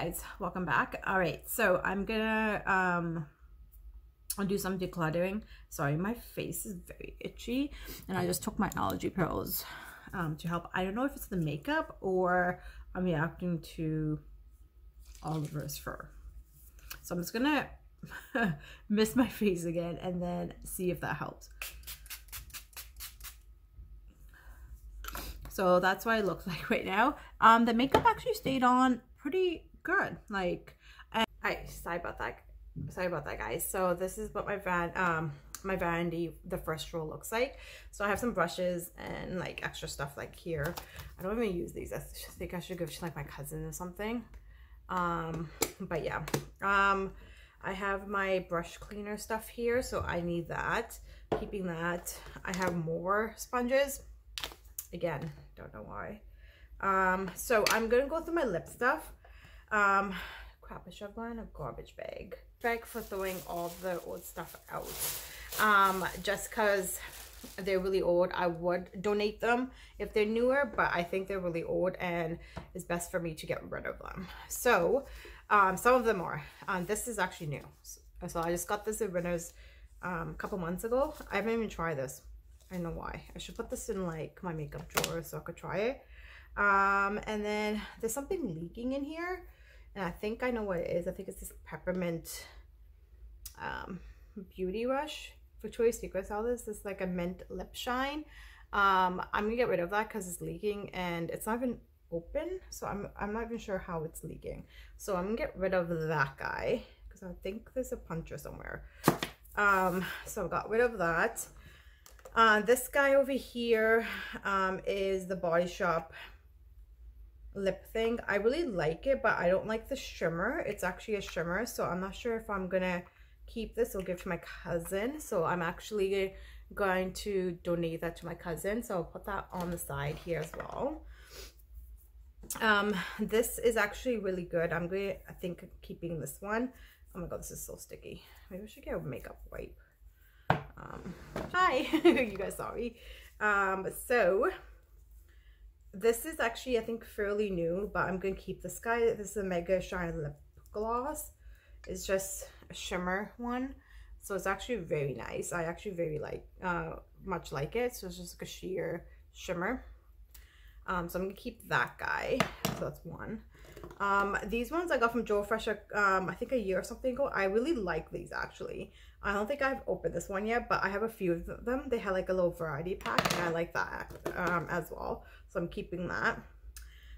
guys, welcome back. All right, so I'm gonna um I'll do some decluttering. Sorry, my face is very itchy and I just took my allergy pills um, to help. I don't know if it's the makeup or I'm reacting to Oliver's fur. So I'm just gonna miss my face again and then see if that helps. So that's what it looks like right now. Um, the makeup actually stayed on pretty good. Like, and I sorry about that. Sorry about that, guys. So this is what my van um my vanity the first row looks like. So I have some brushes and like extra stuff like here. I don't even use these. I think I should give to like my cousin or something. Um, but yeah. Um, I have my brush cleaner stuff here, so I need that. Keeping that. I have more sponges. Again, don't know why. Um, so I'm gonna go through my lip stuff. Um, crap, I should have gone in a garbage bag. Bag for throwing all the old stuff out. Um, just cause they're really old, I would donate them if they're newer, but I think they're really old and it's best for me to get rid of them. So, um, some of them are. Um, this is actually new. So I just got this at Winners um, a couple months ago. I haven't even tried this. I know why. I should put this in like my makeup drawer so I could try it. Um, and then there's something leaking in here. And I think I know what it is. I think it's this peppermint um, beauty rush. Victoria's Secret sell this. This is like a mint lip shine. Um, I'm gonna get rid of that because it's leaking and it's not even open. So I'm, I'm not even sure how it's leaking. So I'm gonna get rid of that guy because I think there's a puncher somewhere. Um, so I got rid of that. Uh, this guy over here um, is the Body Shop lip thing. I really like it, but I don't like the shimmer. It's actually a shimmer, so I'm not sure if I'm gonna keep this or give to my cousin. So I'm actually going to donate that to my cousin. So I'll put that on the side here as well. Um, this is actually really good. I'm going to, I think, keeping this one. Oh my god, this is so sticky. Maybe I should get a makeup wipe. Um, hi, you guys sorry. Um, so this is actually, I think, fairly new, but I'm going to keep this guy. This is a Mega Shine Lip Gloss. It's just a shimmer one. So it's actually very nice. I actually very like, uh, much like it. So it's just like a sheer shimmer. Um, so I'm going to keep that guy. So that's one. Um, these ones I got from Joe Fresh, um, I think a year or something ago. I really like these actually. I don't think I've opened this one yet, but I have a few of them. They had like a little variety pack and I like that um, as well. So I'm keeping that.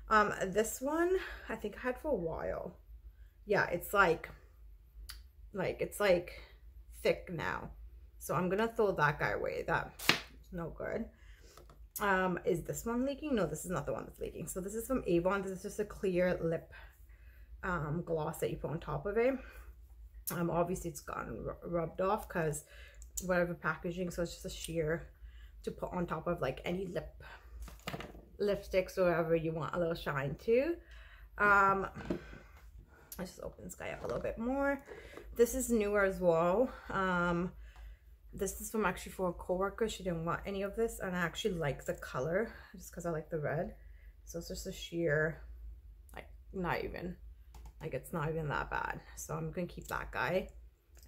Um, this one, I think I had for a while. Yeah, it's like, like, it's like thick now. So I'm going to throw that guy away. That's no good. Um, is this one leaking? No, this is not the one that's leaking. So this is from Avon. This is just a clear lip um, gloss that you put on top of it. Um, obviously it's gotten rubbed off because whatever packaging. So it's just a sheer to put on top of like any lip lipsticks or whatever you want a little shine to. Um, let's just open this guy up a little bit more. This is newer as well. Um, this is from actually for a coworker. She didn't want any of this, and I actually like the color just because I like the red. So it's just a sheer, like not even, like it's not even that bad. So I'm gonna keep that guy,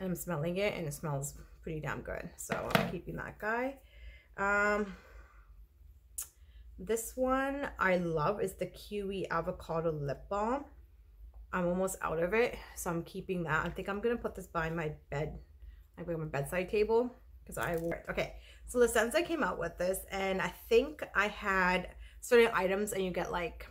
and I'm smelling it, and it smells pretty damn good. So I'm keeping that guy. Um, this one I love is the Kiwi Avocado Lip Balm. I'm almost out of it, so I'm keeping that. I think I'm gonna put this by my bed I put my bedside table because I will. Okay, so La Senza came out with this and I think I had certain items and you get like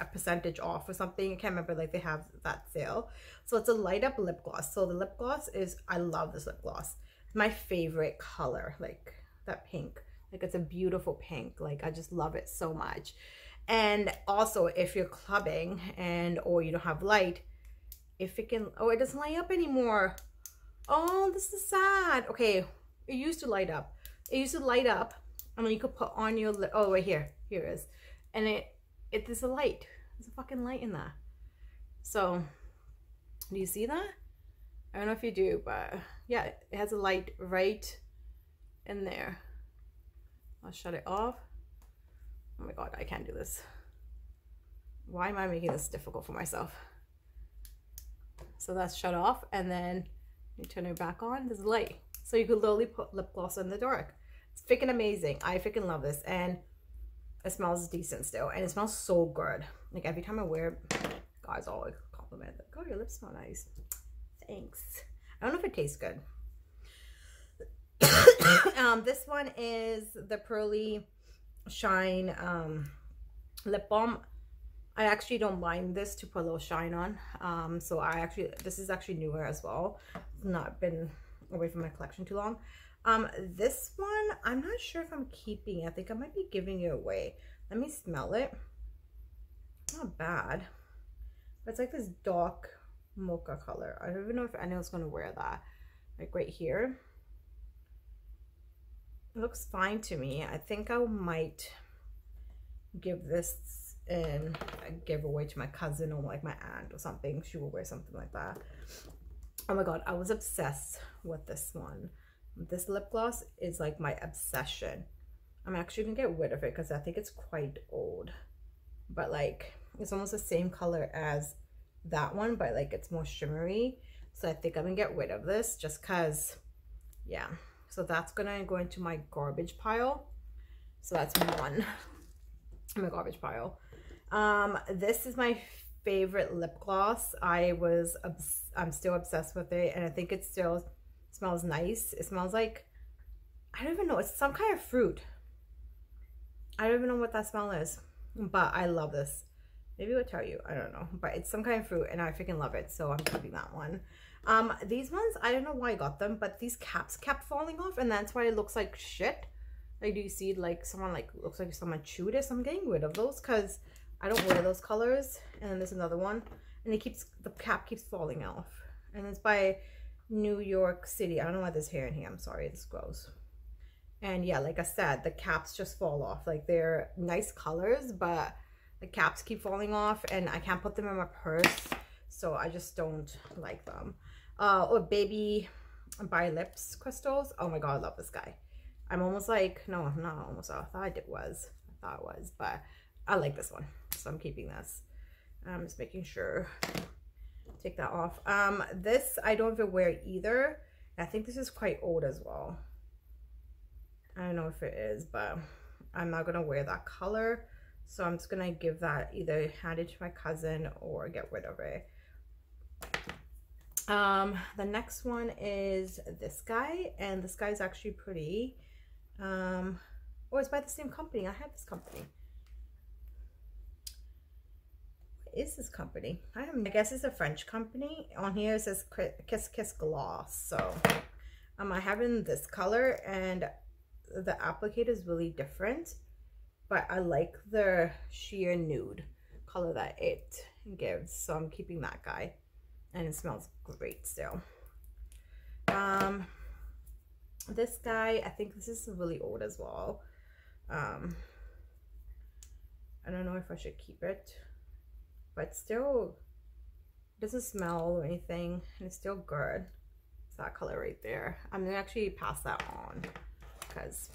a percentage off or something. I can't remember, like they have that sale. So it's a light up lip gloss. So the lip gloss is, I love this lip gloss. My favorite color, like that pink. Like it's a beautiful pink. Like I just love it so much. And also if you're clubbing and or you don't have light, if it can, oh, it doesn't light up anymore. Oh, this is sad. Okay, it used to light up. It used to light up, and then you could put on your, oh, right here. Here it is. And it, it is a light. There's a fucking light in there. So, do you see that? I don't know if you do, but yeah, it has a light right in there. I'll shut it off. Oh my god, I can't do this. Why am I making this difficult for myself? So that's shut off and then you turn it back on, there's light. So you could literally put lip gloss in the dark. It's freaking amazing. I freaking love this. And it smells decent still. And it smells so good. Like every time I wear it, guys always compliment. Like, oh, your lips smell nice. Thanks. I don't know if it tastes good. um, this one is the Pearly Shine um, Lip Balm. I actually don't mind this to put a little shine on. Um, so I actually, this is actually newer as well. Not been away from my collection too long. Um, this one, I'm not sure if I'm keeping. I think I might be giving it away. Let me smell it. Not bad. But it's like this dark mocha color. I don't even know if anyone's going to wear that. Like right here. It looks fine to me. I think I might give this in a giveaway to my cousin or like my aunt or something. She will wear something like that. Oh my god, I was obsessed with this one. This lip gloss is like my obsession. I'm actually gonna get rid of it because I think it's quite old. But like, it's almost the same color as that one, but like it's more shimmery. So I think I'm gonna get rid of this just cause, yeah. So that's gonna go into my garbage pile. So that's one, in my garbage pile. Um, this is my favorite lip gloss. I was, I'm still obsessed with it and I think it still smells nice. It smells like, I don't even know, it's some kind of fruit. I don't even know what that smell is, but I love this. Maybe it would tell you, I don't know, but it's some kind of fruit and I freaking love it. So I'm keeping that one. Um, these ones, I don't know why I got them, but these caps kept falling off and that's why it looks like shit. Like, do you see like someone like, looks like someone chewed it? So I'm getting rid of those because I don't wear those colors. And then there's another one and it keeps, the cap keeps falling off. And it's by New York City. I don't know why there's hair in here. I'm sorry, it's gross. And yeah, like I said, the caps just fall off. Like they're nice colors, but the caps keep falling off and I can't put them in my purse. So I just don't like them uh, or baby by lips crystals. Oh my god, I love this guy. I'm almost like, no, I'm not almost, I thought it was. I thought it was, but I like this one. So I'm keeping this. I'm just making sure. Take that off. Um, this, I don't even wear either. I think this is quite old as well. I don't know if it is, but I'm not to wear that color. So I'm just to give that either hand it to my cousin or get rid of it. Um, the next one is this guy, and this guy is actually pretty. Um, oh, it's by the same company. I have this company. What is this company? I am. I guess it's a French company. On here it says Kiss Kiss Gloss. So, um, I have in this color, and the applicator is really different, but I like the sheer nude color that it gives. So I'm keeping that guy and it smells great still. Um, this guy, I think this is really old as well. Um, I don't know if I should keep it, but still doesn't smell or anything, and it's still good. It's that color right there. I'm gonna actually pass that on because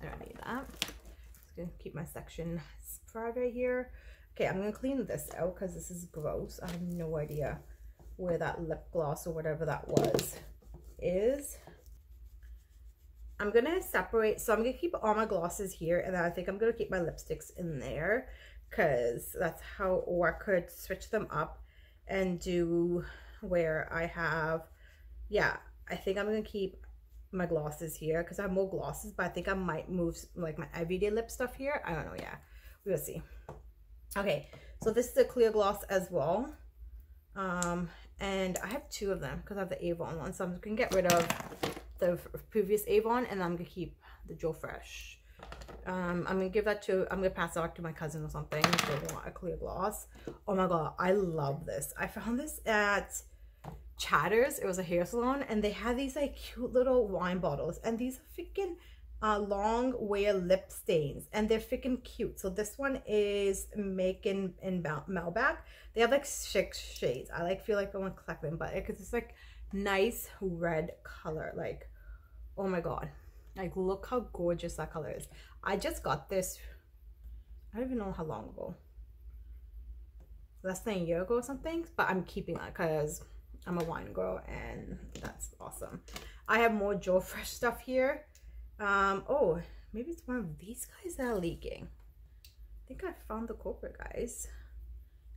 I don't need that. Just gonna keep my section private here. Okay, I'm gonna clean this out because this is gross. I have no idea where that lip gloss or whatever that was is. I'm to separate, so I'm to keep all my glosses here, and then I think I'm to keep my lipsticks in there, because that's how, or I could switch them up and do where I have, yeah, I think I'm going to keep my glosses here, because I have more glosses, but I think I might move, like, my everyday lip stuff here. I don't know, yeah, we'll see. Okay, so this is a clear gloss as well. Um, and I have two of them because I have the Avon one. So I'm going to get rid of the previous Avon and I'm going to keep the Joe Fresh. Um, I'm going to give that to, I'm going to pass it out to my cousin or something if they want a clear gloss. Oh my god, I love this. I found this at Chatters. It was a hair salon and they had these like cute little wine bottles and these are freaking uh, long wear lip stains and they're freaking cute. So this one is making in Malbec. They have like six shades. I like feel like I want to collect them, but because it's like nice red color. Like, oh my god. Like, look how gorgeous that color is. I just got this, I don't even know how long ago. Less than a year ago or something, but I'm keeping that because I'm a wine girl and that's awesome. I have more Joe Fresh stuff here. Um, oh, maybe it's one of these guys that are leaking. I think I found the culprit, guys,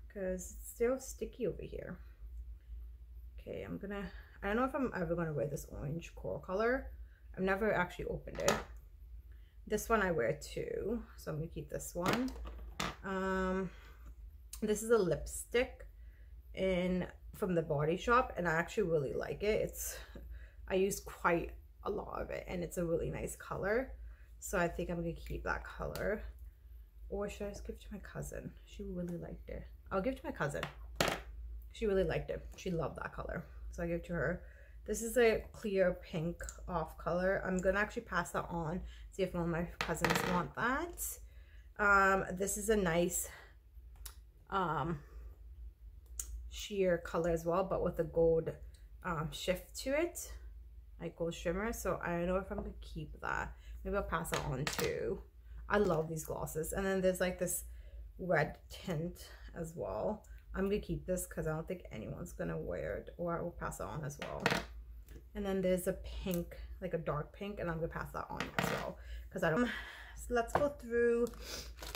because it's still sticky over here. Okay, I'm gonna, I don't know if I'm ever gonna wear this orange coral color. I've never actually opened it. This one I wear too, so I'm gonna keep this one. Um, this is a lipstick in from the body shop and I actually really like it. It's I use quite a lot of it and it's a really nice color. So I think I'm gonna keep that color. Or should I just give it to my cousin? She really liked it. I'll give it to my cousin. She really liked it. She loved that color. So I give it to her. This is a clear pink off color. I'm gonna actually pass that on, see if one of my cousins want that. Um, this is a nice um, sheer color as well, but with a gold um, shift to it, like gold shimmer. So I don't know if I'm gonna keep that. Maybe I'll pass it on too. I love these glosses. And then there's like this red tint as well. I'm gonna keep this because I don't think anyone's gonna wear it or I will pass it on as well. And then there's a pink, like a dark pink, and I'm gonna pass that on as well because I don't. So let's go through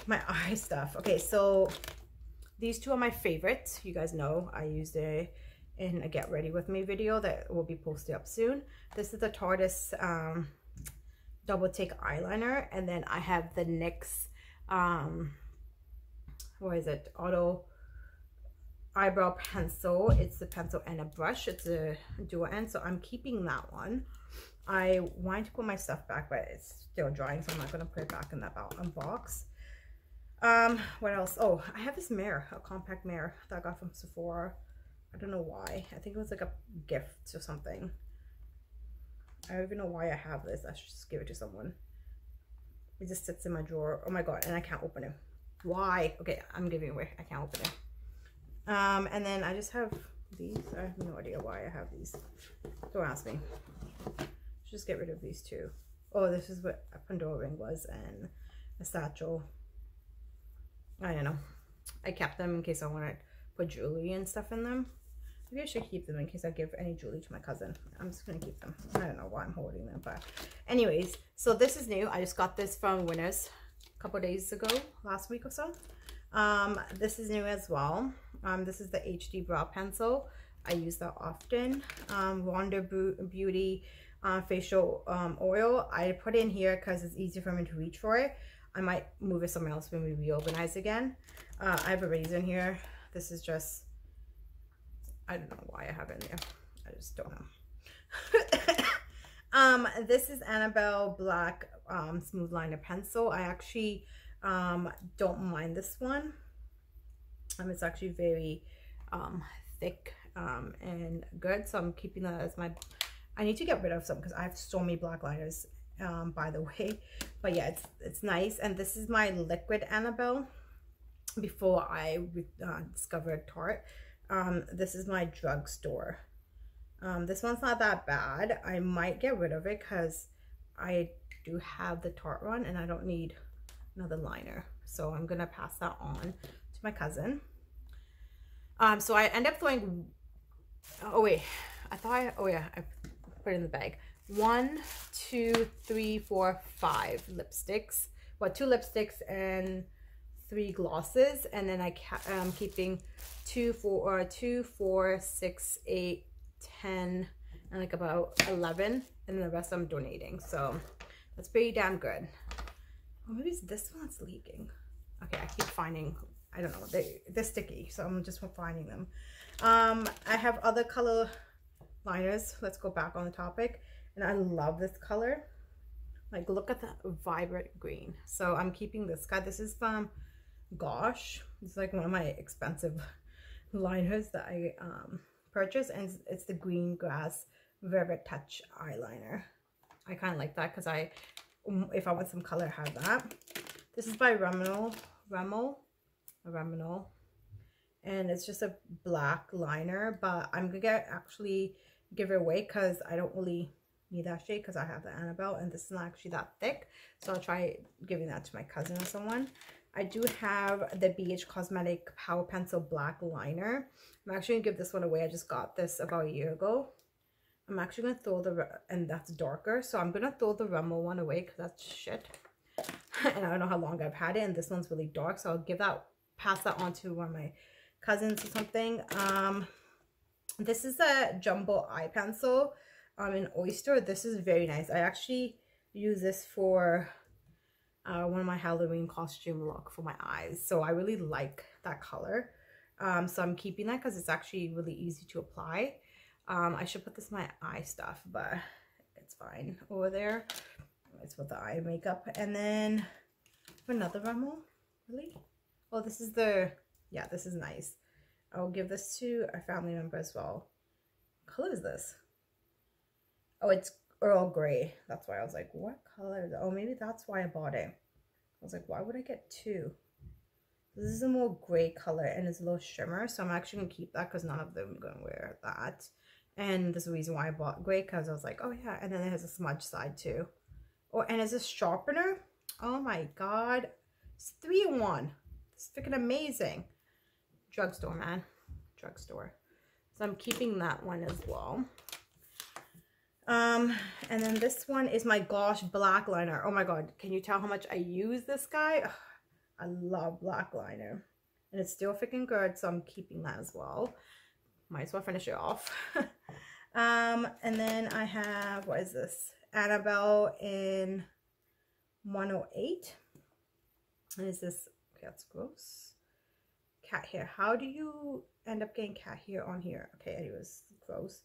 my eye stuff. Okay, so these two are my favorites. You guys know I used it in a get ready with me video that will be posted up soon. This is the Tarte's um, double take eyeliner. And then I have the NYX, um, what is it? Auto eyebrow pencil. It's a pencil and a brush. It's a dual end. So I'm keeping that one. I wanted to put my stuff back, but it's still drying. So I'm not going to put it back in that box. Um, what else? Oh, I have this mirror, a compact mirror that I got from Sephora. I don't know why. I think it was like a gift or something. I don't even know why I have this. I should just give it to someone. It just sits in my drawer. Oh my god, and I can't open it. Why? Okay, I'm giving away. I can't open it. Um, and then I just have these. I have no idea why I have these. Don't ask me. Just get rid of these two. Oh, this is what a Pandora ring was and a satchel I don't know. I kept them in case I want to put jewelry and stuff in them. Maybe I should keep them in case I give any jewelry to my cousin. I'm just going to keep them. I don't know why I'm holding them. But anyways, so this is new. I just got this from Winners a couple days ago, last week or so. Um, this is new as well. Um, this is the HD Brow Pencil. I use that often. Um, Wander Beauty uh, Facial um, Oil. I put it in here because it's easier for me to reach for it. I might move it somewhere else when we reorganize again. Uh, I have a razor in here. This is just, I don't know why I have it in there. I just don't know. um, this is Annabelle Black um, Smooth Liner Pencil. I actually um, don't mind this one. Um, it's actually very um, thick um, and good. So I'm keeping that as my, I need to get rid of some because I have so many black liners um, by the way. But yeah, it's, it's nice. And this is my liquid Annabelle before I uh, discovered Tarte. Um, this is my drugstore. Um, this one's not that bad. I might get rid of it because I do have the Tarte one and I don't need another liner. So I'm going to pass that on my cousin. Um, so I end up throwing, oh wait, I thought, I, oh yeah, I put it in the bag one, two, three, four, five lipsticks. Well, two lipsticks and three glosses. And then I am keeping two, four, uh, two, four, six, eight, ten, and like about 11. And the rest I'm donating. So that's pretty damn good. Or maybe it's this one that's leaking. Okay, I keep finding, I don't know, they, they're sticky. So I'm just finding them. Um, I have other color liners. Let's go back on the topic. And I love this color. Like look at the vibrant green. So I'm keeping this guy. This is from Gosh. It's like one of my expensive liners that I um, purchased. And it's the green grass velvet touch eyeliner. I kind of like that because I um, if I want some color I have that. This is by Rimmel Rimmel and it's just a black liner but I'm gonna get actually give it away because I don't really need that shade because I have the Annabelle and this is not actually that thick. So I'll try giving that to my cousin or someone. I do have the BH Cosmetic Power Pencil Black Liner. I'm actually going to give this one away. I just got this about a year ago. I'm actually going to throw the, and that's darker. So I'm going to throw the Rimmel one away because that's shit. and I don't know how long I've had it. And this one's really dark. So I'll give that, pass that on to one of my cousins or something. Um, this is a jumbo eye pencil um, in Oyster. This is very nice. I actually use this for uh, one of my Halloween costume look for my eyes. So I really like that color. Um, so I'm keeping that because it's actually really easy to apply. Um, I should put this in my eye stuff, but it's fine over there. It's with the eye makeup. And then another Rimmel, really? Oh, this is the, yeah, this is nice. I'll give this to a family member as well. What color is this? Oh, it's Earl Grey. That's why I was like, what color is it? Oh, maybe that's why I bought it. I was like, why would I get two? This is a more gray color and it's a little shimmer. So I'm actually going to keep that because none of them are going to wear that. And this is the reason why I bought gray because I was like, oh yeah. And then it has a smudge side too. Oh, and it's a sharpener. Oh my God. It's three in one. It's freaking amazing. Drugstore, man. Drugstore. So I'm keeping that one as well. Um, and then this one is my Gosh Black Liner. Oh my God. Can you tell how much I use this guy? Ugh, I love black liner. And it's still freaking good, so I'm keeping that as well. Might as well finish it off. um, and then I have, what is this? Annabelle in 108. And is this, okay, that's gross. Cat hair. How do you end up getting cat hair on here? Okay, anyways, gross.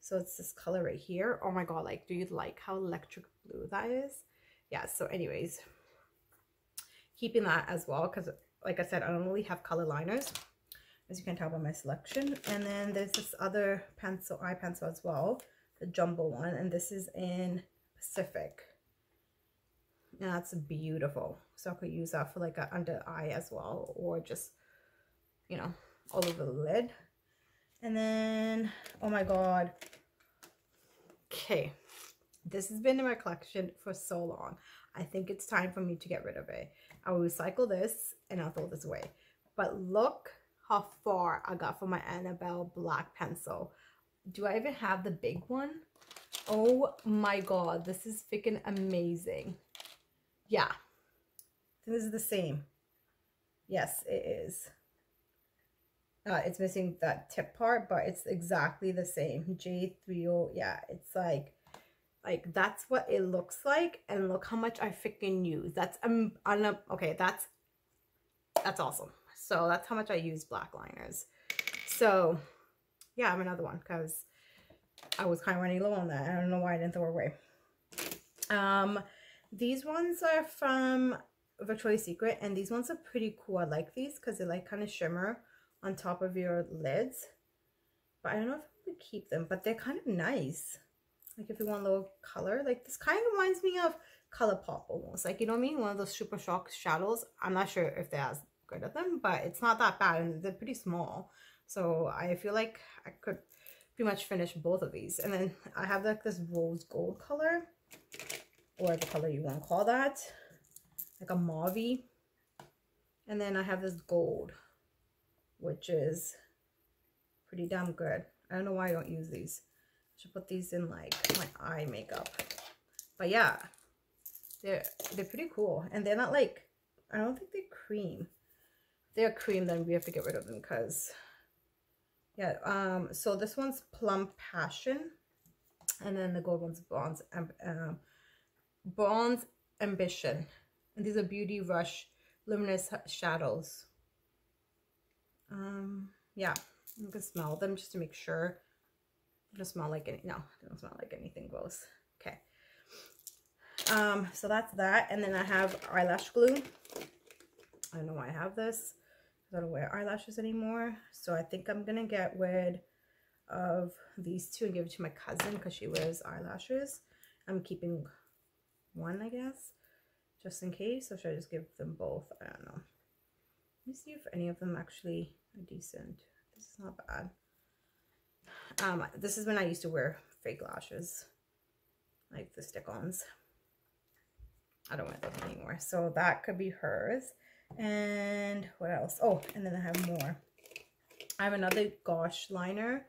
So it's this color right here. Oh my god, like, do you like how electric blue that is? Yeah, so anyways, keeping that as well because, like I said, I don't really have color liners, as you can tell by my selection. And then there's this other pencil, eye pencil as well, the jumbo one, and this is in Pacific. And that's beautiful. So I could use that for like an under eye as well, or just, you know, all over the lid. And then, oh my God. Okay. This has been in my collection for so long. I think it's time for me to get rid of it. I'll recycle this and I'll throw this away. But look how far I got from my Annabelle black pencil. Do I even have the big one? Oh my god, this is freaking amazing. Yeah, this is the same. Yes, it is. Uh, it's missing that tip part, but it's exactly the same. J30, yeah, it's like, like that's what it looks like. And look how much I freaking use. That's, um, I'm, okay, that's, that's awesome. So that's how much I use black liners. So yeah, I'm another one because I was kind of running low on that. I don't know why I didn't throw away. Um, these ones are from Victoria's Secret and these ones are pretty cool. I like these because they like kind of shimmer on top of your lids. But I don't know if I would keep them, but they're kind of nice. Like if you want a little color, like this kind of reminds me of Colourpop almost. Like, you know what I mean? One of those Super Shock shadows. I'm not sure if they're as good at them, but it's not that bad and they're pretty small. So I feel like I could pretty much finish both of these. And then I have like this rose gold color or the color you want to call that. Like a mauve And then I have this gold which is pretty damn good. I don't know why I don't use these. I should put these in like my eye makeup. But yeah, they're they're pretty cool. And they're not like, I don't think they're cream. they're cream, then we have to get rid of them because, yeah. Um. So this one's Plum Passion. And then the gold one's Bronze, um, Bronze Ambition. And these are Beauty Rush Luminous Shadows. Um, yeah, I'm gonna smell them just to make sure. It doesn't smell like any, no, it don't smell like anything gross. Okay. Um, so that's that. And then I have eyelash glue. I don't know why I have this. I don't wear eyelashes anymore. So I think I'm gonna get rid of these two and give it to my cousin because she wears eyelashes. I'm keeping one, I guess, just in case. Or should I just give them both? I don't know. Let me see if any of them actually are decent. This is not bad. Um, this is when I used to wear fake lashes, like the stick-ons. I don't wear them anymore. So that could be hers. And what else? Oh, and then I have more. I have another Gosh liner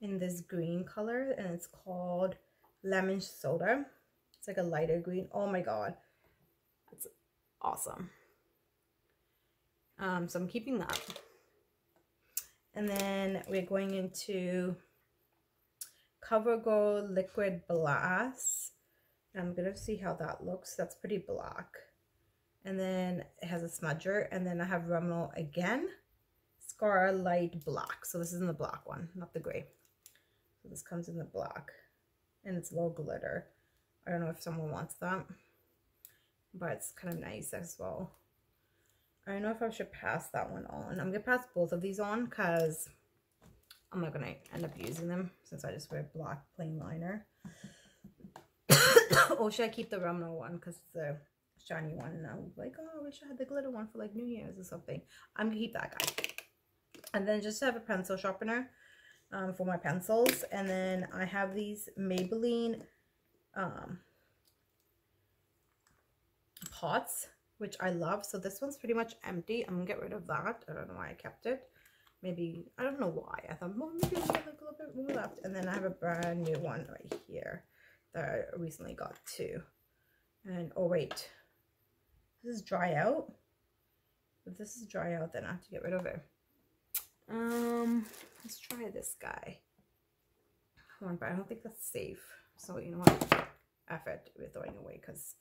in this green color and it's called Lemon Soda. It's like a lighter green. Oh my god. That's awesome. Um, so I'm keeping that. And then we're going into CoverGirl Liquid Blast. I'm going to see how that looks. That's pretty black. And then it has a smudger. And then I have Rimmel again. Scar Light Black. So this is in the black one, not the gray. So this comes in the black. And it's low glitter. I don't know if someone wants that. But it's kind of nice as well. I don't know if I should pass that one on. I'm going to pass both of these on because I'm not going to end up using them since I just wear black plain liner. or should I keep the Rimmel one because the shiny one and I'm like, oh, I wish I had the glitter one for like New Year's or something. I'm going to keep that guy. And then just have a pencil sharpener um, for my pencils. And then I have these Maybelline um, pots which I love. So this one's pretty much empty. I'm gonna get rid of that. I don't know why I kept it. Maybe, I don't know why. I thought, well, maybe I have a little bit more left. And then I have a brand new one right here that I recently got too. And, oh wait, this is dry out. If this is dry out, then I have to get rid of it. Um, let's try this guy. One, but I don't think that's safe. So, you know what? F it. We're throwing away because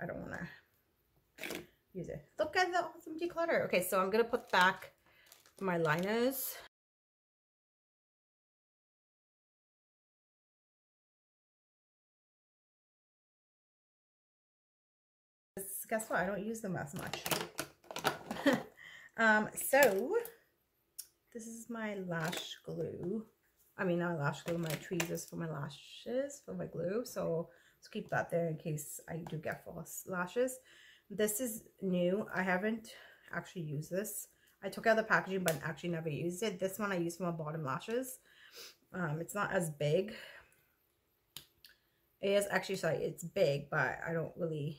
I don't want to use it. Look at the awesome declutter. Okay, so I'm going to put back my liners. Guess what? I don't use them as much. um, so, this is my lash glue. I mean, not lash glue, my tweezers for my lashes, for my glue. So, let's keep that there in case I do get false lashes. This is new. I haven't actually used this. I took out the packaging but actually never used it. This one I use for my bottom lashes. Um, it's not as big. It is actually, sorry, it's big, but I don't really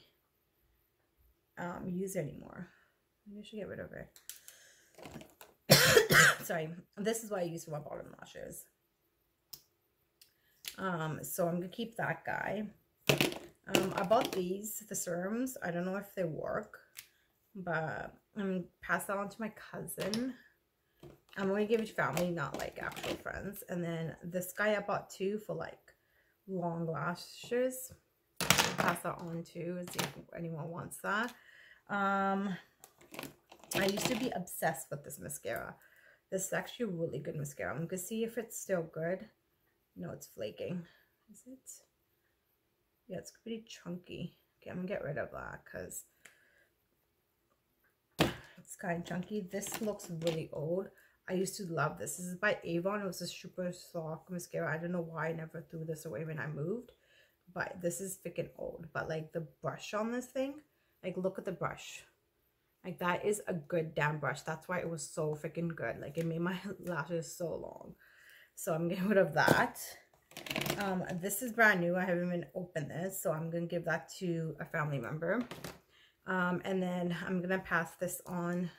um, use it anymore. Maybe I should get rid of it. sorry, this is what I use for my bottom lashes. Um, so I'm going to keep that guy. Um, I bought these, the serums. I don't know if they work, but I'm going to pass that on to my cousin. I'm going to give it to family, not like actual friends. And then this guy I bought two for like long lashes. I'll pass that on too, see if anyone wants that. Um, I used to be obsessed with this mascara. This is actually really good mascara. I'm going to see if it's still good. No, it's flaking. Is it? Yeah, it's pretty chunky. Okay, I'm gonna get rid of that because it's kind of chunky. This looks really old. I used to love this. This is by Avon. It was a super soft mascara. I don't know why I never threw this away when I moved. But this is freaking old. But like the brush on this thing, like look at the brush. Like that is a good damn brush. That's why it was so freaking good. Like it made my lashes so long. So I'm getting rid of that. Um, this is brand new. I haven't even opened this, so I'm going to give that to a family member. Um, and then I'm going to pass this on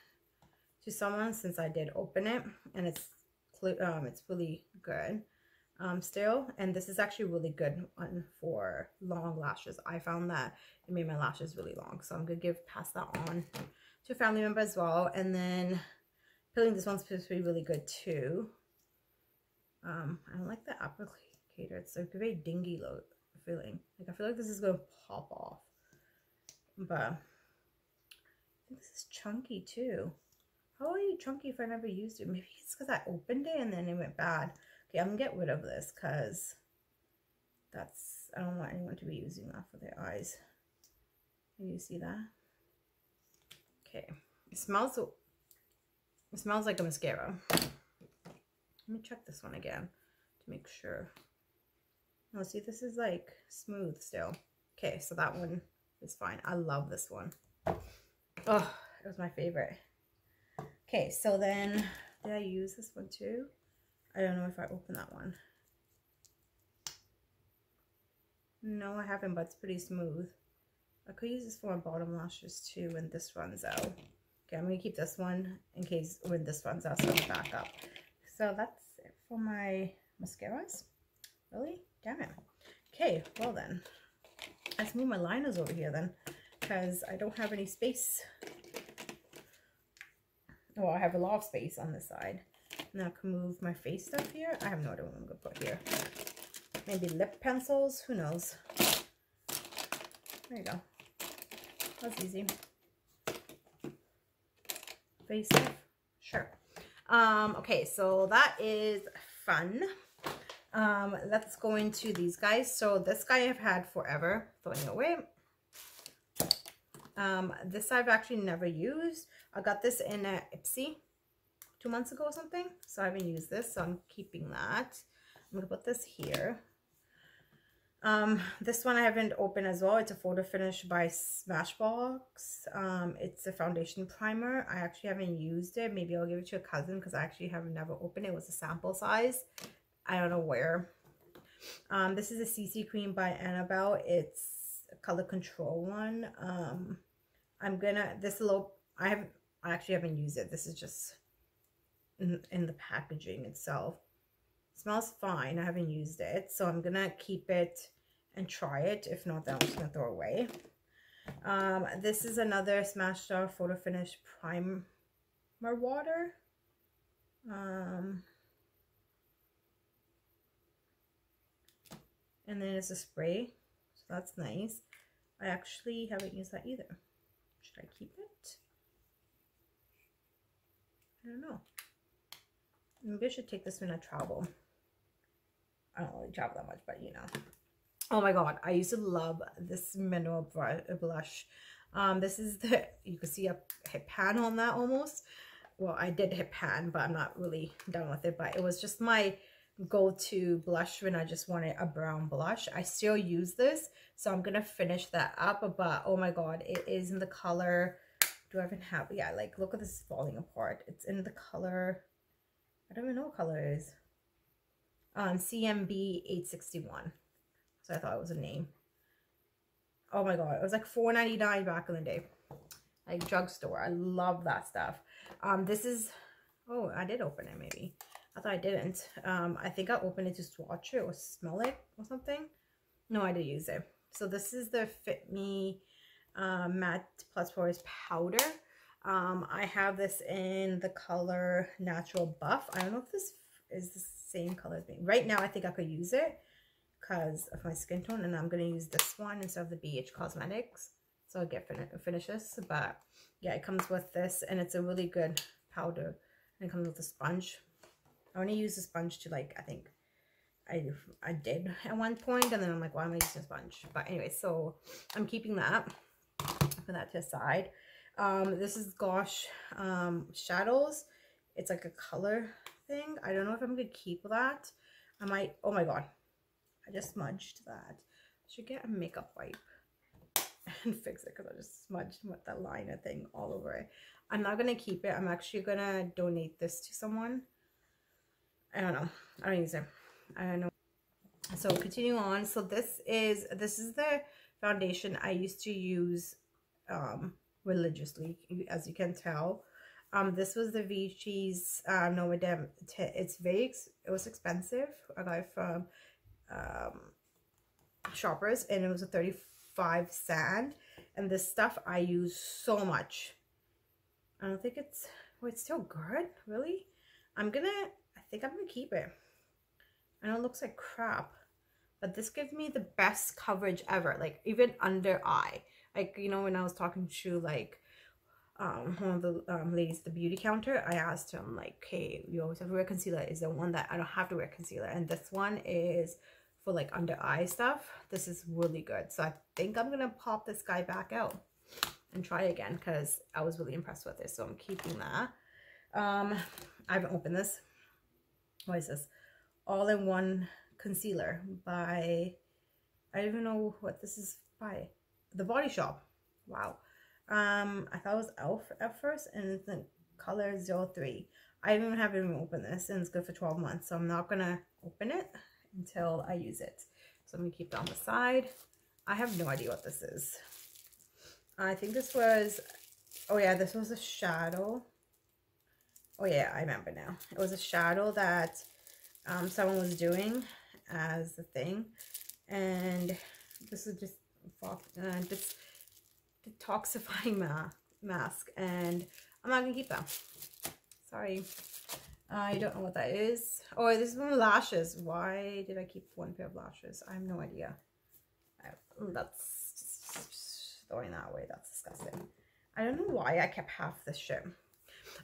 to someone since I did open it. And it's um, it's really good um, still. And this is actually really good one for long lashes. I found that it made my lashes really long. So I'm going to give pass that on to a family member as well. And then feeling this one's supposed to be really good too. Um, I don't like the applicator it's like a very dingy look feeling. Like I feel like this is gonna pop off. But I think this is chunky too. How are you chunky if I never used it? Maybe it's because I opened it and then it went bad. Okay, I'm gonna get rid of this because that's I don't want anyone to be using that for their eyes. Can you see that? Okay. It smells it smells like a mascara. Let me check this one again to make sure. Oh, see, this is like smooth still. Okay, so that one is fine. I love this one. Oh, it was my favorite. Okay, so then, did I use this one too? I don't know if I opened that one. No, I haven't, but it's pretty smooth. I could use this for my bottom lashes too when this runs out. Okay, I'm going to keep this one in case when this runs out, so back up. So that's it for my mascaras. Really? Damn it. Okay, well then. Let's move my liners over here then. Because I don't have any space. Well, I have a lot of space on this side. Now I can move my face stuff here. I have no idea what I'm going to put here. Maybe lip pencils. Who knows? There you go. That's easy. Face stuff? Sure. Um, okay, so that is fun. Um, let's go into these guys. So this guy I've had forever. Throwing it away. Um, this I've actually never used. I got this in a Ipsy two months ago or something. So I haven't used this, so I'm keeping that. I'm gonna put this here. Um, this one I haven't opened as well. It's a photo finish by Smashbox. Um, it's a foundation primer. I actually haven't used it. Maybe I'll give it to a cousin because I actually have never opened it. It was a sample size. I don't know where. Um, this is a CC cream by Annabelle. It's a color control one. Um, I'm gonna, this little, I have, I actually haven't used it. This is just in, in the packaging itself. Smells fine. I haven't used it. So I'm gonna keep it and try it. If not, then I'm just gonna throw away. Um, this is another Smashbox Photo Finish Primer Water. Um, and then it's a spray. So that's nice. I actually haven't used that either. Should I keep it? I don't know. Maybe I should take this when I travel. I don't really travel that much, but you know. Oh my god, I used to love this mineral blush. Um, this is the, you can see a hit pan on that almost. Well, I did hit pan, but I'm not really done with it. But it was just my go-to blush when I just wanted a brown blush. I still use this, so I'm going to finish that up. But oh my god, it is in the color, do I even have, yeah, like look at this falling apart. It's in the color, I don't even know what color it is. Um, CMB 861. So I thought it was a name. Oh my god, it was like $4.99 back in the day. Like drugstore. I love that stuff. Um, this is, oh, I did open it maybe. I thought I didn't. Um, I think I opened it to swatch it or smell it or something. No, I did use it. So this is the Fit Me uh, Matte Plus Pores Powder. Um, I have this in the color Natural Buff. I don't know if this is the same color as me. Right now, I think I could use it because of my skin tone. And I'm going to use this one instead of the BH Cosmetics. So I'll get fin finishes. But yeah, it comes with this. And it's a really good powder. And it comes with a sponge. I only use the sponge to like, I think I, I did at one point. And then I'm like, why am I using a sponge? But anyway, so I'm keeping that. Put that to the side. Um, this is Gosh um, Shadows. It's like a color thing. I don't know if I'm going to keep that. I might, oh my god, I just smudged that. I should get a makeup wipe and fix it because I just smudged with that liner thing all over it. I'm not going to keep it. I'm actually going to donate this to someone. I don't know. I don't use it. I don't know. So continue on. So this is, this is the foundation I used to use um, religiously, as you can tell. Um, this was the Vichy's uh, Normaderm. It's very, it was expensive. I got it from um, Shoppers and it was a 35 sand. And this stuff I use so much. I don't think it's, oh, it's still good, really? I'm gonna, I think I'm gonna keep it. I know it looks like crap, but this gives me the best coverage ever, like even under eye. Like, you know, when I was talking to like um, one of the um, ladies the beauty counter, I asked him like, hey, you always have to wear concealer. Is there one that I don't have to wear concealer? And this one is for like under eye stuff. This is really good. So I think I'm going to pop this guy back out and try again because I was really impressed with this. So I'm keeping that. Um, I haven't opened this. What is this? All-in-One Concealer by, I don't even know what this is by. The Body Shop. Wow. Um, I thought it was e.l.f. at first, and it's the color 03. I even haven't even opened this, and it's good for 12 months, so I'm not going to open it until I use it. So I'm going to keep it on the side. I have no idea what this is. I think this was oh yeah, this was a shadow. Oh yeah, I remember now. It was a shadow that um, someone was doing as a thing. And this is just uh, this detoxifying ma mask. And I'm not to keep that. Sorry. I don't know what that is. Oh, this is lashes. Why did I keep one pair of lashes? I have no idea. I, that's just throwing that away. That's disgusting. I don't know why I kept half this shit.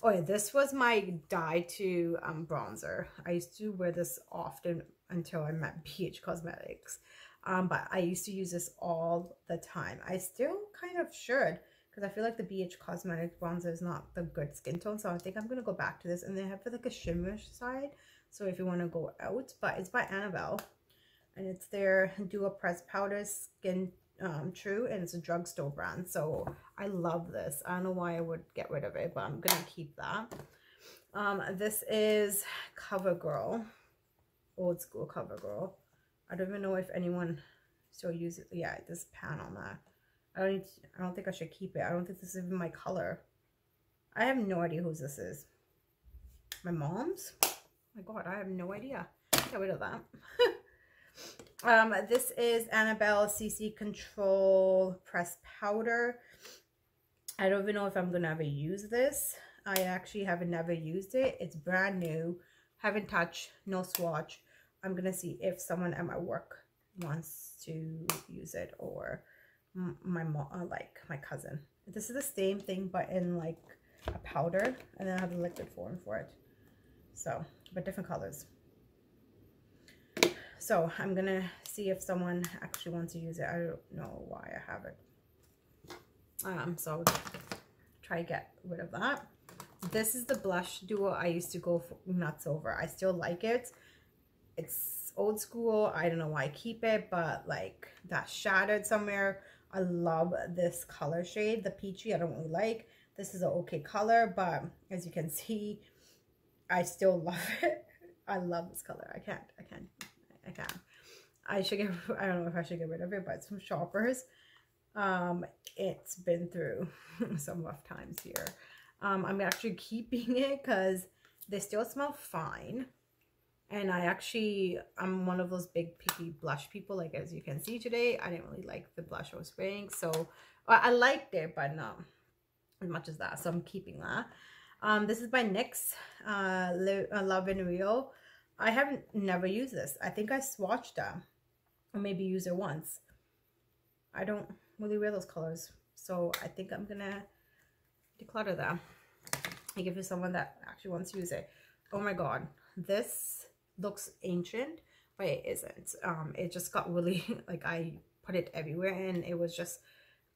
Oh yeah, this was my dye to um, bronzer. I used to wear this often until I met BH Cosmetics. Um, but I used to use this all the time. I still kind of should because I feel like the BH Cosmetics bronzer is not the good skin tone. So I think I'm going to go back to this. And they have like a shimmer side. So if you want to go out, but it's by Annabelle. And it's their Duo Press Powder Skin um, True. And it's a drugstore brand. So I love this. I don't know why I would get rid of it, but I'm going to keep that. Um, this is CoverGirl. Old school CoverGirl. I don't even know if anyone still uses yeah this pan on that I don't need to, I don't think I should keep it. I don't think this is even my color. I have no idea whose this is. My mom's? Oh my god I have no idea. Get rid of that. Um this is Annabelle CC Control pressed powder. I don't even know if I'm gonna ever use this. I actually haven't never used it. It's brand new. Haven't touched no swatch I'm going to see if someone at my work wants to use it or my mom, uh, like my cousin. This is the same thing, but in like a powder, and then I have the liquid form for it. So, but different colors. So I'm to see if someone actually wants to use it. I don't know why I have it. Um, so try to get rid of that. This is the blush duo I used to go nuts over. I still like it it's old school. I don't know why I keep it, but like that shattered somewhere. I love this color shade. The peachy I don't really like. This is an okay color, but as you can see, I still love it. I love this color. I can't. I can't. I can't. I should get, I don't know if I should get rid of it, but some shoppers. Um, it's been through some rough times here. Um, I'm actually keeping it because they still smell fine and I actually, I'm one of those big picky blush people. Like as you can see today, I didn't really like the blush I was wearing. So I liked it, but not as much as that. So I'm keeping that. Um, this is by NYX, uh, uh, Love in Rio. I haven't never used this. I think I swatched them or maybe used it once. I don't really wear those colors. So I think I'm going to declutter them and give it to someone that actually wants to use it. Oh my God. This looks ancient, but it isn't. Um, it just got really, like I put it everywhere and it was just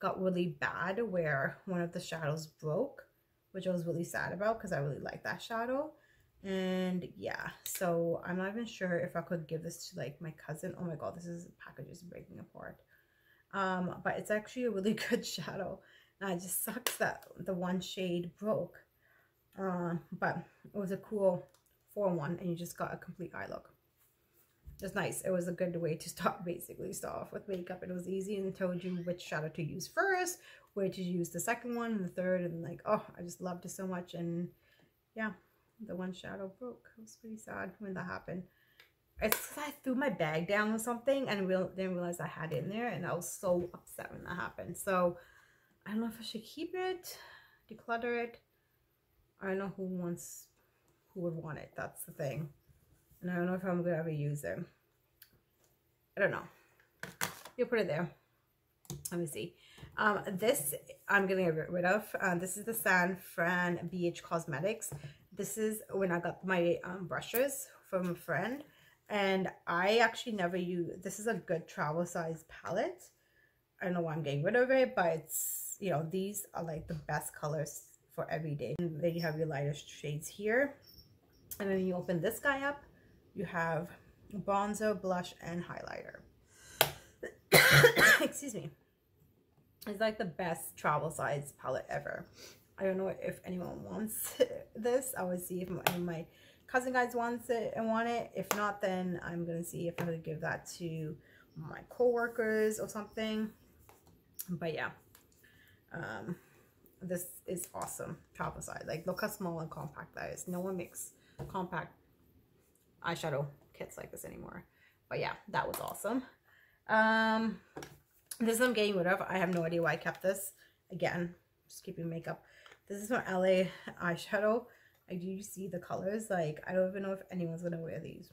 got really bad where one of the shadows broke, which I was really sad about because I really like that shadow. And yeah, so I'm not even sure if I could give this to like my cousin. Oh my god, this is packages breaking apart. Um, but it's actually a really good shadow. And it just sucks that the one shade broke. Um, but it was a cool for one and you just got a complete eye look. It's nice. It was a good way to start basically start off with makeup. It was easy and told you which shadow to use first, where to use the second one and the third and like, oh, I just loved it so much. And yeah, the one shadow broke. It was pretty sad when that happened. It's I threw my bag down or something and real didn't realize I had it in there and I was so upset when that happened. So I don't know if I should keep it, declutter it. I don't know who wants who would want it. That's the thing. And I don't know if I'm going to ever use it. I don't know. You'll put it there. Let me see. Um, this I'm going to get rid of. Uh, this is the San Fran BH Cosmetics. This is when I got my um, brushes from a friend. And I actually never use, this is a good travel size palette. I don't know why I'm getting rid of it, but it's, you know, these are like the best colors for every day. And then you have your lighter shades here. And then you open this guy up, you have Bonzo blush, and highlighter. Excuse me. It's like the best travel size palette ever. I don't know if anyone wants this. I will see if of my cousin guys wants it and want it. If not, then I'm going to see if I'm going to give that to my co-workers or something. But yeah. Um, this is awesome travel size like look how small and compact that is no one makes compact eyeshadow kits like this anymore. But yeah that was awesome. Um this I'm getting rid of. I have no idea why I kept this. Again just keeping makeup. This is from LA eyeshadow. I do see the colors. Like I don't even know if anyone's gonna wear these.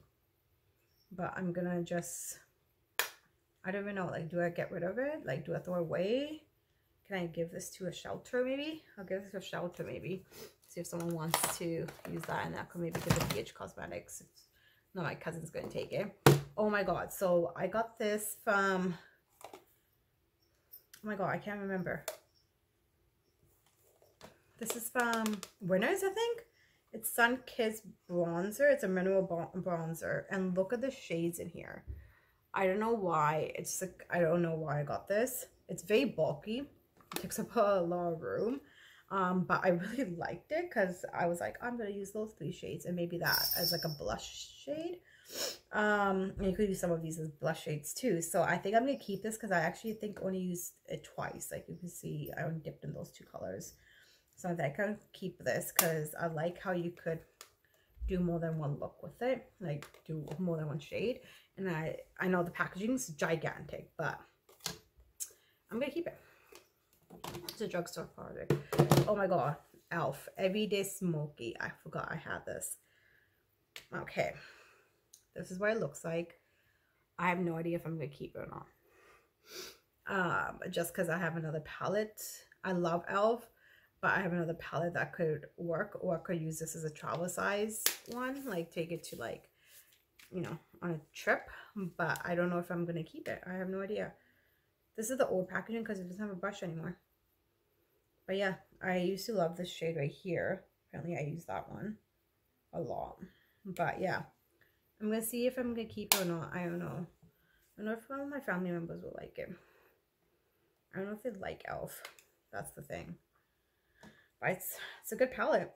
But I'm gonna just I don't even know like do I get rid of it? Like do I throw away? Can I give this to a shelter maybe? I'll give this to a shelter maybe. If someone wants to use that and that could maybe give it BH Cosmetics. No, my cousin's going to take it. Oh my god. So I got this from... Oh my god, I can't remember. This is from Winners, I think. It's Sun Kiss Bronzer. It's a mineral bronzer. And look at the shades in here. I don't know why. It's like, I don't know why I got this. It's very bulky takes up a lot of room. Um, but I really liked it because I was like, I'm going to use those three shades and maybe that as like a blush shade. Um, and you could use some of these as blush shades too. So I think I'm going to keep this because I actually think only used it twice. Like you can see, I only dipped in those two colors. So I think I'll keep this because I like how you could do more than one look with it. Like do more than one shade. And I, I know the packaging is gigantic, but I'm going to keep it. It's a drugstore product. Oh my god. Elf. Everyday Smoky. I forgot I had this. Okay. This is what it looks like. I have no idea if I'm going to keep it or not. Um, just because I have another palette. I love e.l.f. But I have another palette that could work. Or I could use this as a travel size one. Like take it to like, you know, on a trip. But I don't know if I'm going to keep it. I have no idea. This is the old packaging because it doesn't have a brush anymore. But yeah, I used to love this shade right here. Apparently I use that one a lot. But yeah, I'm going to see if I'm going to keep it or not. I don't know. I don't know if one of my family members will like it. I don't know if they like e.l.f. That's the thing. But it's, it's a good palette.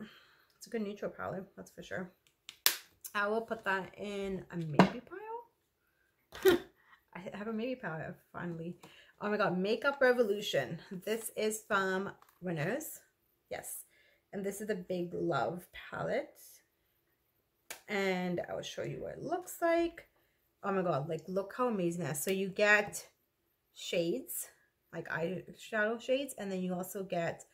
It's a good neutral palette, that's for sure. I will put that in a maybe pile. I have a maybe pile finally. Oh my god, Makeup Revolution. This is from Winners. Yes. And this is the Big Love palette. And I will show you what it looks like. Oh my god, like look how amazing that is. So you get shades, like eyeshadow shades, and then you also get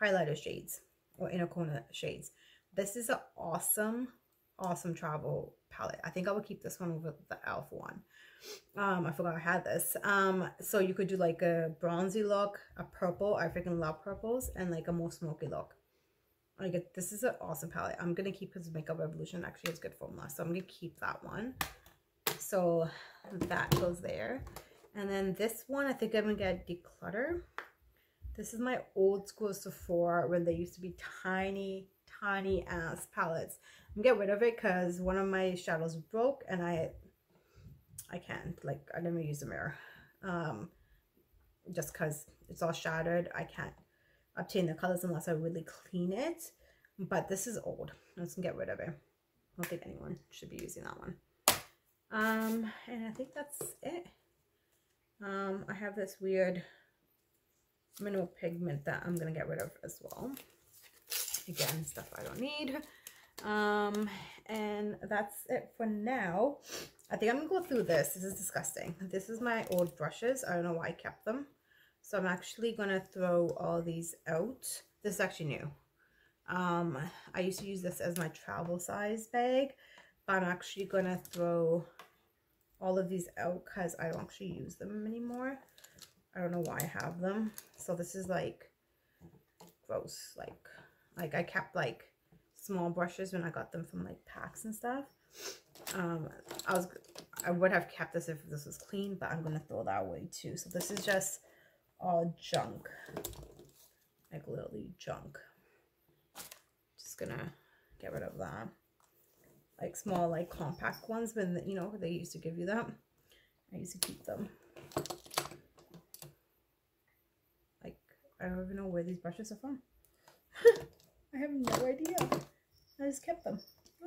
highlighter shades or inner corner shades. This is an awesome, awesome travel palette. I think I will keep this one over the e.l.f. one. Um, I forgot I had this. Um, so you could do like a bronzy look, a purple. I freaking love purples, and like a more smoky look. Like this is an awesome palette. I'm gonna keep his Makeup Revolution. Actually, it's good formula, so I'm gonna keep that one. So that goes there. And then this one, I think I'm gonna get declutter. This is my old school Sephora when they used to be tiny, tiny ass palettes. I'm gonna get rid of it because one of my shadows broke and I I can't. Like, I never use a mirror. Um, just because it's all shattered. I can't obtain the colors unless I really clean it. But this is old. Let's get rid of it. I don't think anyone should be using that one. Um, and I think that's it. Um, I have this weird mineral pigment that I'm going to get rid of as well. Again, stuff I don't need. Um, and that's it for now. I think I'm gonna go through this. This is disgusting. This is my old brushes. I don't know why I kept them. So I'm actually gonna throw all these out. This is actually new. Um, I used to use this as my travel size bag, but I'm actually gonna throw all of these out because I don't actually use them anymore. I don't know why I have them. So this is like gross. Like, like I kept like small brushes when I got them from like packs and stuff. Um, I was I would have kept this if this was clean, but I'm gonna throw that away too. So this is just all junk, like literally junk. Just gonna get rid of that. Like small, like compact ones, when you know they used to give you that. I used to keep them. Like I don't even know where these brushes are from. I have no idea. I just kept them.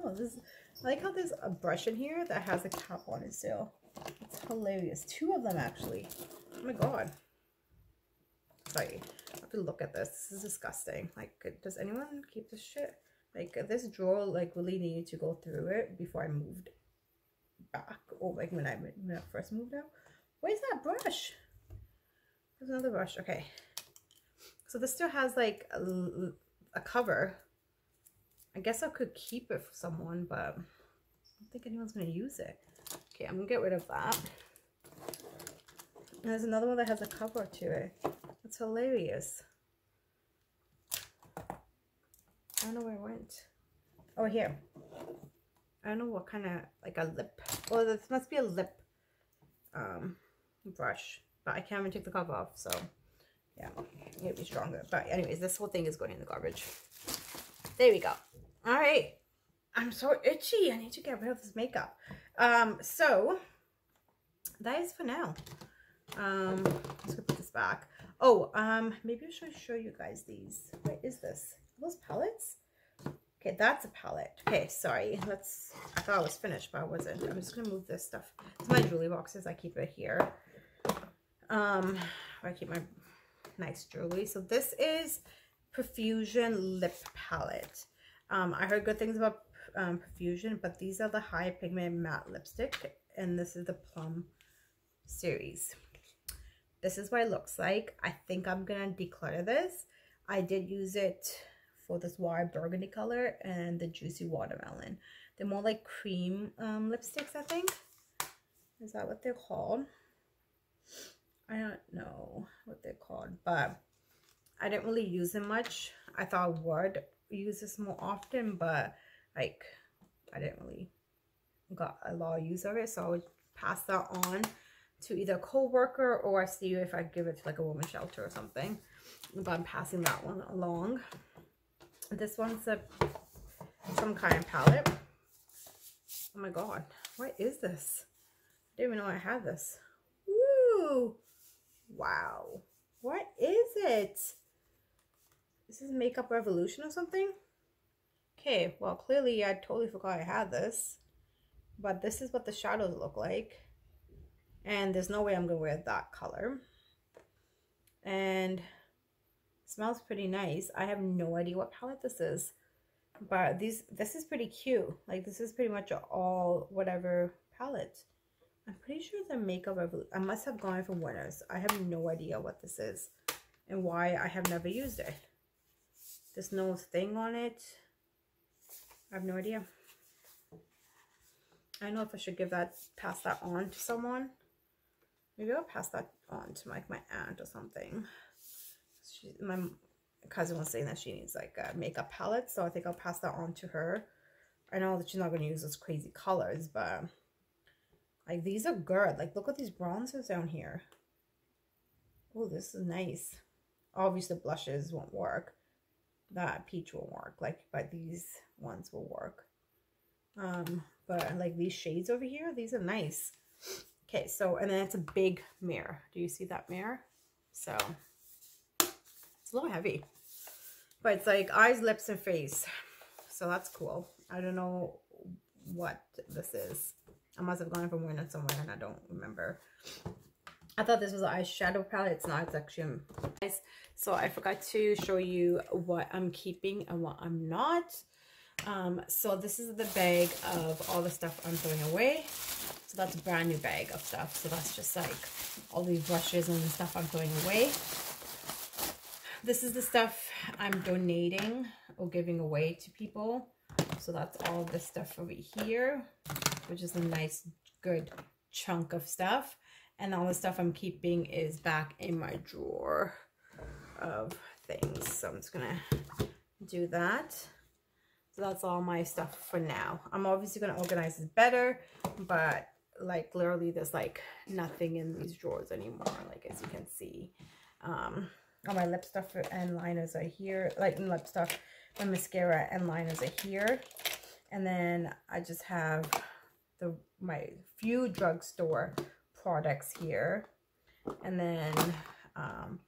Oh, this is, I like how there's a brush in here that has a cap on it still. It's hilarious. Two of them, actually. Oh my god. Sorry, I have to look at this. This is disgusting. Like, does anyone keep this shit? Like, this drawer, like, really needed to go through it before I moved back. Or, like, when I, when I first moved out. Where's that brush? There's another brush. Okay. So this still has, like, a, a cover. I guess I could keep it for someone, but I don't think anyone's going to use it. Okay, I'm going to get rid of that. And there's another one that has a cover to it. It's hilarious. I don't know where it went. Oh, here. I don't know what kind of, like a lip. Well, this must be a lip um, brush. But I can't even take the cover off, so yeah, it'd be stronger. But anyways, this whole thing is going in the garbage. There we go. All right. I'm so itchy. I need to get rid of this makeup. Um, so that is for now. Um, let's put this back. Oh, um, maybe I should show you guys these. What is this? Are those palettes? Okay, that's a palette. Okay, sorry. Let's, I thought I was finished, but I wasn't. I'm just to move this stuff. It's my jewelry boxes. I keep it here. Um, I keep my nice jewelry. So this is Profusion Lip Palette. Um, I heard good things about um, but these are the high pigment matte lipstick. And this is the Plum series. This is what it looks like. I think I'm going to declutter this. I did use it for this wide burgundy color and the juicy watermelon. They're more like cream um, lipsticks, I think. Is that what they're called? I don't know what they're called, but I didn't really use them much. I thought I would use this more often, but like I didn't really got a lot of use of it, so I would pass that on to either a co-worker or I see if I give it to like a woman shelter or something. But I'm passing that one along. This one's a some kind of palette. Oh my god, what is this? I didn't even know I had this. Woo! Wow. What is it? This is Makeup Revolution or something? Okay, well clearly I totally forgot I had this. But this is what the shadows look like and there's no way I'm gonna wear that color and smells pretty nice I have no idea what palette this is but these this is pretty cute like this is pretty much all whatever palette I'm pretty sure the makeup Revolution. I must have gone for winners I have no idea what this is and why I have never used it there's no thing on it I have no idea I don't know if I should give that pass that on to someone Maybe I'll pass that on to like my aunt or something. She, my cousin was saying that she needs like a makeup palette, so I think I'll pass that on to her. I know that she's not going to use those crazy colors, but like these are good. Like look at these bronzers down here. Oh, this is nice. Obviously blushes won't work. That peach won't work. Like, but these ones will work. Um, but like these shades over here, these are nice. Okay, so, and then it's a big mirror. Do you see that mirror? So, it's a little heavy. But it's like eyes, lips, and face. So that's cool. I don't know what this is. I must have gone from winter somewhere and I don't remember. I thought this was an eyeshadow palette. It's not. It's actually nice. So I forgot to show you what I'm keeping and what I'm not. Um, so this is the bag of all the stuff I'm throwing away. So that's a brand new bag of stuff. So that's just like all these brushes and the stuff I'm throwing away. This is the stuff I'm donating or giving away to people. So that's all this stuff over here, which is a nice, good chunk of stuff. And all the stuff I'm keeping is back in my drawer of things. So I'm just going to do that. So that's all my stuff for now. I'm obviously going to organize this better, but like literally there's like nothing in these drawers anymore like as you can see um all my lip stuff and liners are here like lip stuff my mascara and liners are here and then i just have the my few drugstore products here and then um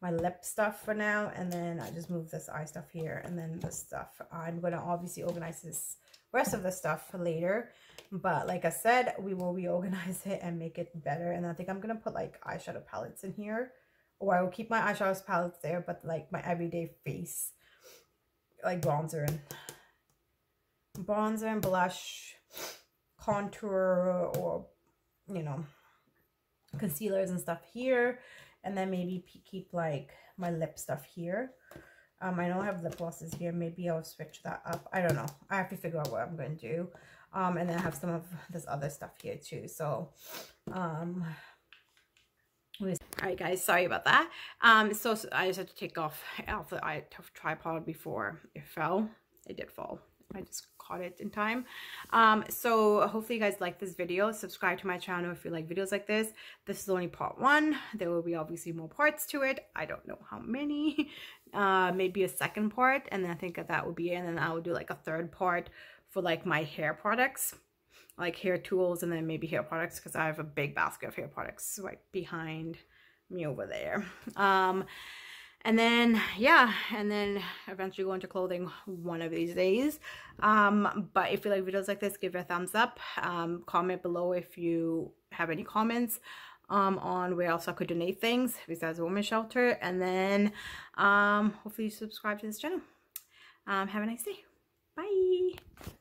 my lip stuff for now and then i just move this eye stuff here and then the stuff i'm going to obviously organize this rest of the stuff for later but like I said, we will reorganize it and make it better. And I think I'm going to put like eyeshadow palettes in here or I will keep my eyeshadows palettes there, but like my everyday face, like bronzer and bronzer and blush, contour, or you know, concealers and stuff here, and then maybe keep like my lip stuff here. Um, I don't have lip glosses here. Maybe I'll switch that up. I don't know. I have to figure out what I'm going to do. Um, and then I have some of this other stuff here too. So, um, all right guys sorry about that um so, so, i just had to take off off the I, tripod before it fell it did fall i just caught it in time. Um so hopefully you guys like this video. Subscribe to my channel if you like videos like this. This is only part one. There will be obviously more parts to it. I don't know how many. Uh maybe a second part and then i think that, that would be it. And then i will do like a third part for like my hair products like hair tools and then maybe hair products because I have a big basket of hair products right behind me over there. Um, and then, yeah, and then eventually go into clothing one of these days. Um, but if you like videos like this, give it a thumbs up. Um, comment below if you have any comments um, on where else I could donate things besides a women's shelter. And then um, hopefully you subscribe to this channel. Um, have a nice day. Bye.